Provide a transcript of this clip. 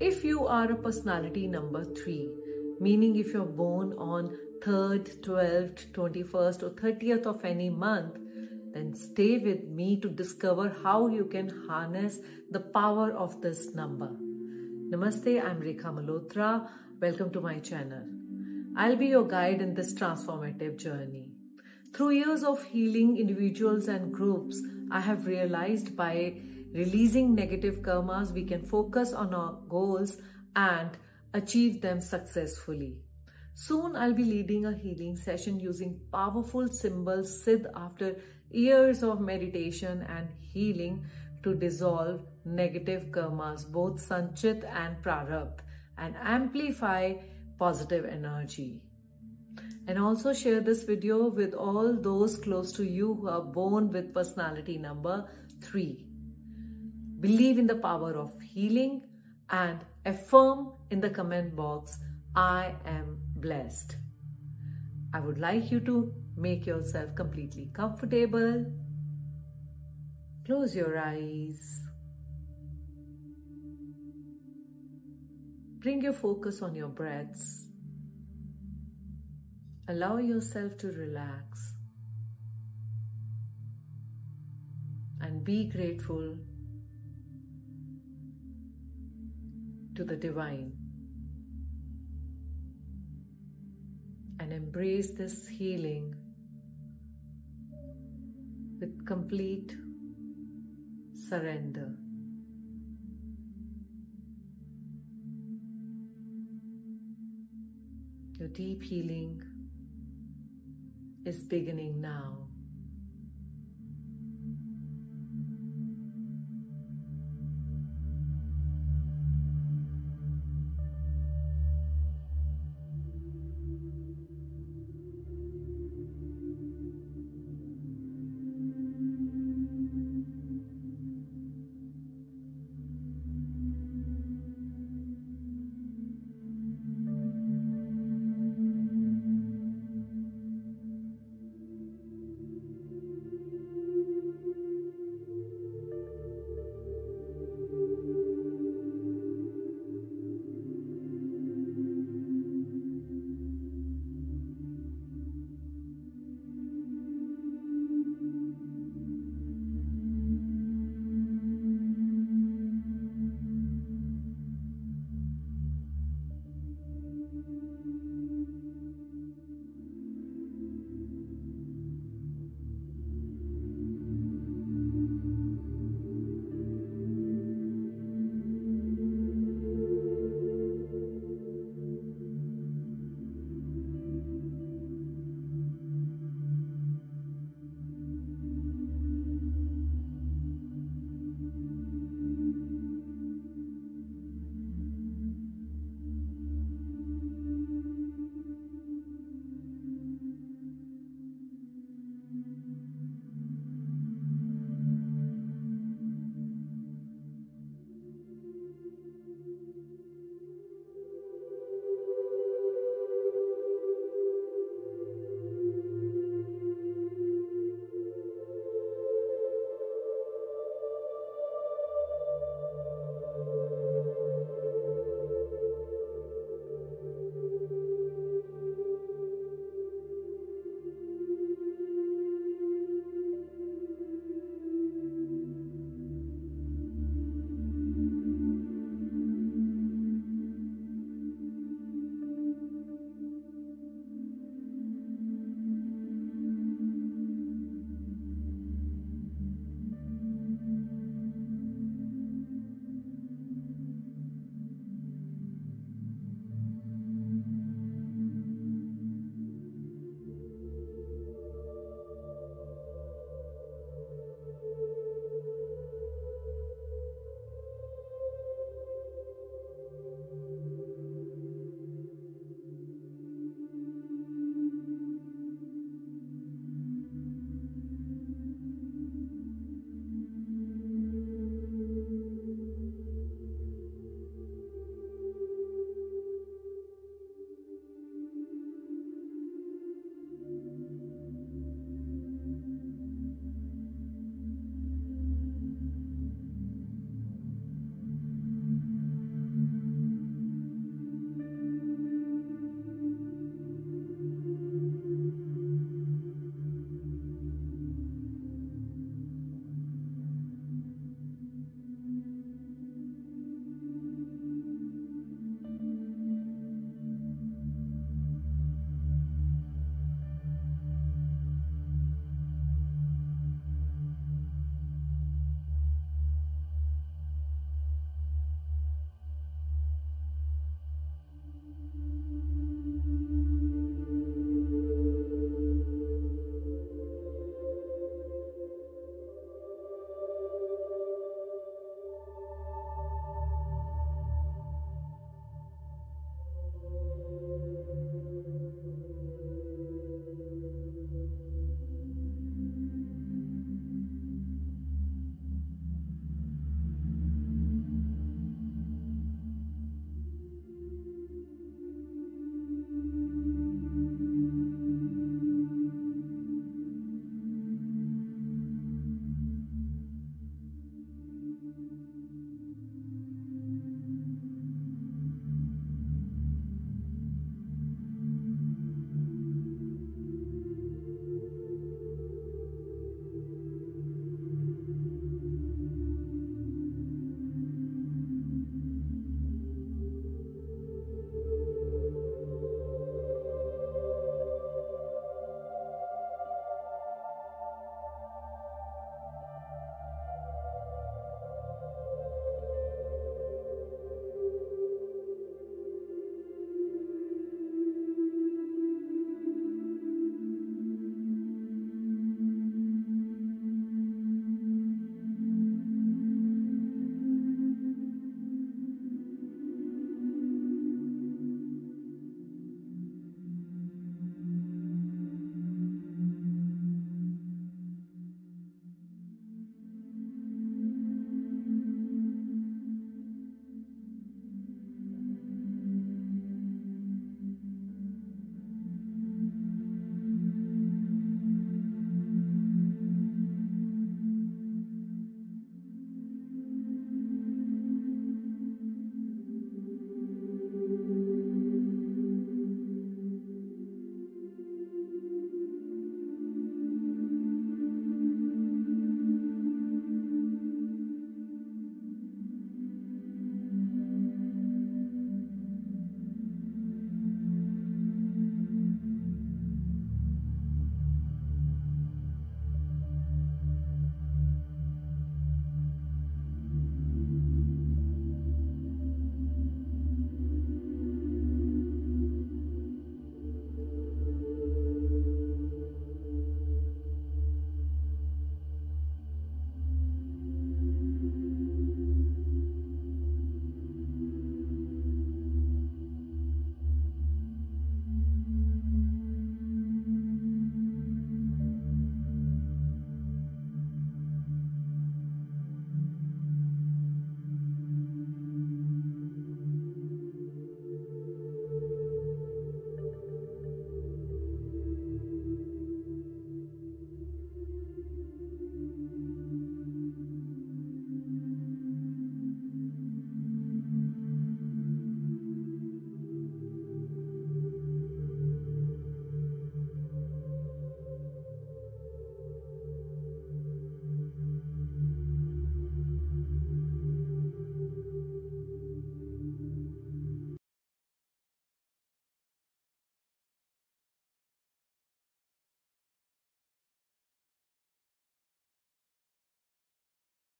If you are a personality number 3, meaning if you're born on 3rd, 12th, 21st, or 30th of any month, then stay with me to discover how you can harness the power of this number. Namaste, I'm Rekha Malhotra. Welcome to my channel. I'll be your guide in this transformative journey. Through years of healing individuals and groups, I have realized by releasing negative karmas, we can focus on our goals and achieve them successfully. Soon I'll be leading a healing session using powerful symbols Siddh after years of meditation and healing to dissolve negative karmas, both Sanchit and Prarabdha, and amplify positive energy. And also share this video with all those close to you who are born with personality number 3. Believe in the power of healing and affirm in the comment box, I am blessed. I would like you to make yourself completely comfortable. Close your eyes. Bring your focus on your breaths. Allow yourself to relax and be grateful to the divine and embrace this healing with complete surrender. Your deep healing is beginning now.